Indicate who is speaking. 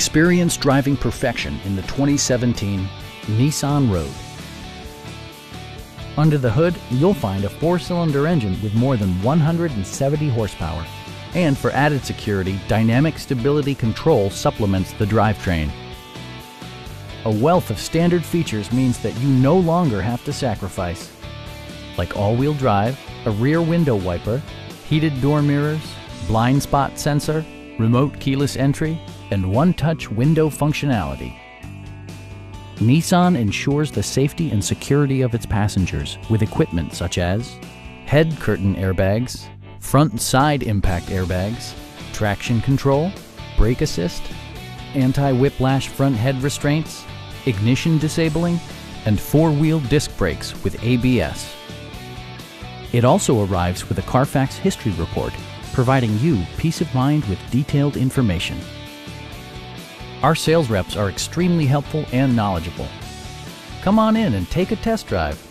Speaker 1: Experience driving perfection in the 2017 Nissan Rogue. Under the hood, you'll find a four-cylinder engine with more than 170 horsepower. And for added security, Dynamic Stability Control supplements the drivetrain. A wealth of standard features means that you no longer have to sacrifice. Like all-wheel drive, a rear window wiper, heated door mirrors, blind spot sensor, remote keyless entry, and one-touch window functionality. Nissan ensures the safety and security of its passengers with equipment such as head curtain airbags, front side impact airbags, traction control, brake assist, anti-whiplash front head restraints, ignition disabling, and four-wheel disc brakes with ABS. It also arrives with a Carfax history report, providing you peace of mind with detailed information. Our sales reps are extremely helpful and knowledgeable. Come on in and take a test drive.